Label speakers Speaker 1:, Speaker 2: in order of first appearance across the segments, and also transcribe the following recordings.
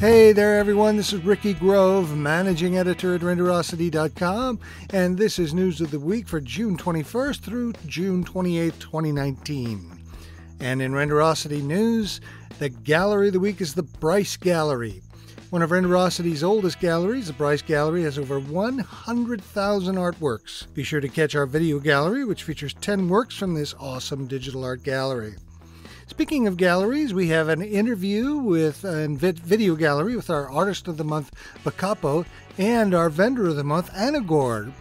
Speaker 1: hey there, everyone. This is Ricky Grove, managing editor at Renderosity.com, and this is News of the Week for June 21st through June 28th, 2019. And in Renderosity news, the gallery of the week is the Bryce Gallery. One of Renderosity's oldest galleries, the Bryce Gallery has over 100,000 artworks. Be sure to catch our video gallery, which features 10 works from this awesome digital art gallery. Speaking of galleries, we have an interview with uh, a video gallery with our artist of the month, Bacapo, and our vendor of the month, Anagord.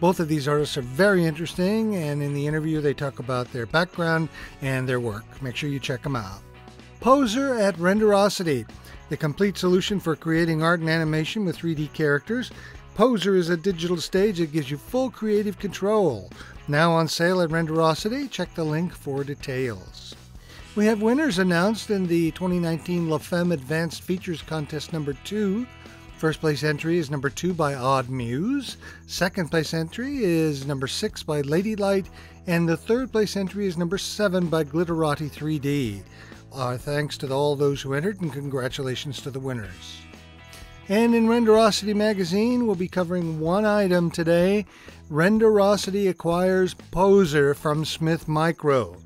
Speaker 1: Both of these artists are very interesting, and in the interview, they talk about their background and their work. Make sure you check them out. Poser at Renderosity the complete solution for creating art and animation with 3D characters. Poser is a digital stage that gives you full creative control. Now on sale at Renderosity, check the link for details. We have winners announced in the 2019 La Femme Advanced Features Contest number 2. First place entry is number 2 by Odd Muse. Second place entry is number 6 by Lady Light. And the third place entry is number 7 by Glitterati 3D. Our thanks to all those who entered and congratulations to the winners. And in Renderosity magazine, we'll be covering one item today. Renderosity acquires Poser from Smith Micro.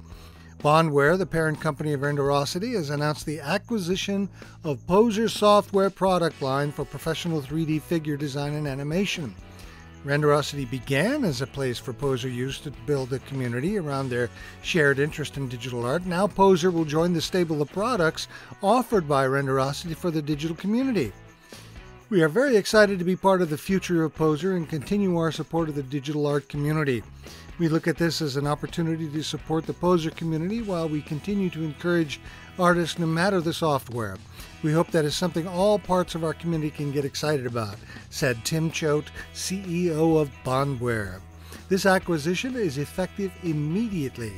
Speaker 1: Bondware, the parent company of Renderosity, has announced the acquisition of Poser software product line for professional 3D figure design and animation. Renderosity began as a place for Poser use to build a community around their shared interest in digital art. Now Poser will join the stable of products offered by Renderosity for the digital community. We are very excited to be part of the future of Poser and continue our support of the digital art community. We look at this as an opportunity to support the Poser community while we continue to encourage artists no matter the software. We hope that is something all parts of our community can get excited about, said Tim Choate, CEO of Bondware. This acquisition is effective immediately.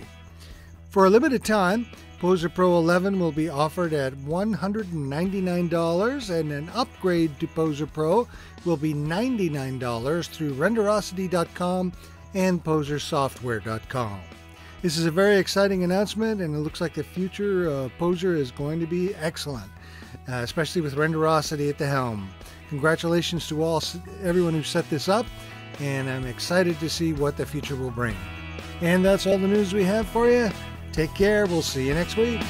Speaker 1: For a limited time, Poser Pro 11 will be offered at $199 and an upgrade to Poser Pro will be $99 through renderosity.com and posersoftware.com. This is a very exciting announcement, and it looks like the future of Poser is going to be excellent, uh, especially with Renderosity at the helm. Congratulations to all everyone who set this up, and I'm excited to see what the future will bring. And that's all the news we have for you. Take care. We'll see you next week.